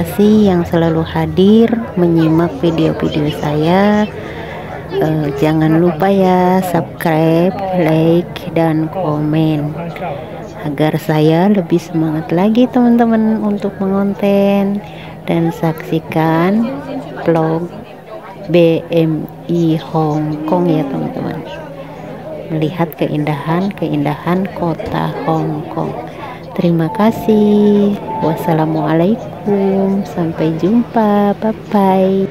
kasih yang selalu hadir menyimak video-video saya. Uh, jangan lupa ya subscribe, like, dan komen agar saya lebih semangat lagi teman-teman untuk mengonten dan saksikan vlog BMI Hong Kong ya teman-teman melihat keindahan-keindahan kota Hong Kong terima kasih. Wassalamualaikum. Sampai jumpa. Bye bye